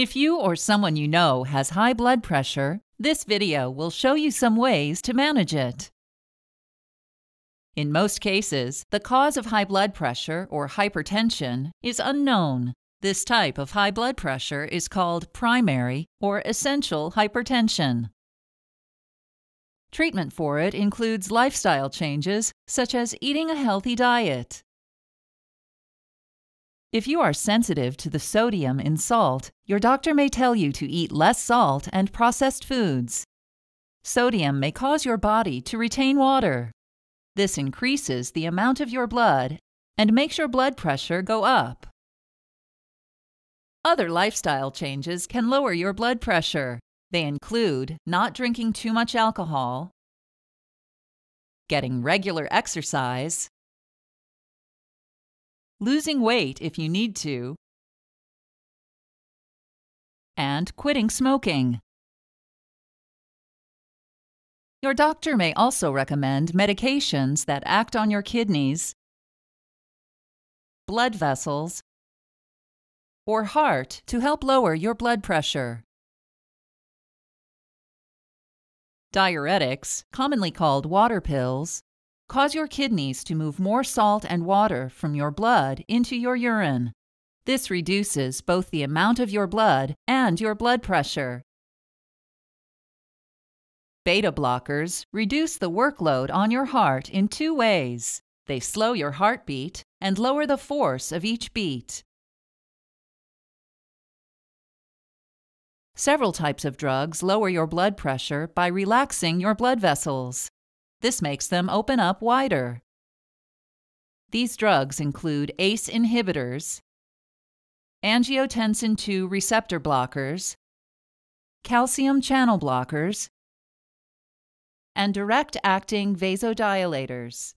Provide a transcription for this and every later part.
If you or someone you know has high blood pressure, this video will show you some ways to manage it. In most cases, the cause of high blood pressure or hypertension is unknown. This type of high blood pressure is called primary or essential hypertension. Treatment for it includes lifestyle changes such as eating a healthy diet. If you are sensitive to the sodium in salt, your doctor may tell you to eat less salt and processed foods. Sodium may cause your body to retain water. This increases the amount of your blood and makes your blood pressure go up. Other lifestyle changes can lower your blood pressure. They include not drinking too much alcohol, getting regular exercise, losing weight if you need to, and quitting smoking. Your doctor may also recommend medications that act on your kidneys, blood vessels, or heart to help lower your blood pressure. Diuretics, commonly called water pills, cause your kidneys to move more salt and water from your blood into your urine. This reduces both the amount of your blood and your blood pressure. Beta blockers reduce the workload on your heart in two ways. They slow your heartbeat and lower the force of each beat. Several types of drugs lower your blood pressure by relaxing your blood vessels. This makes them open up wider. These drugs include ACE inhibitors, angiotensin II receptor blockers, calcium channel blockers, and direct acting vasodilators.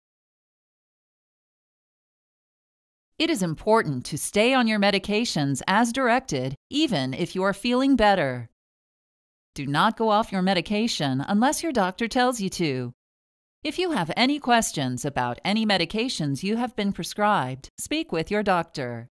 It is important to stay on your medications as directed, even if you are feeling better. Do not go off your medication unless your doctor tells you to. If you have any questions about any medications you have been prescribed, speak with your doctor.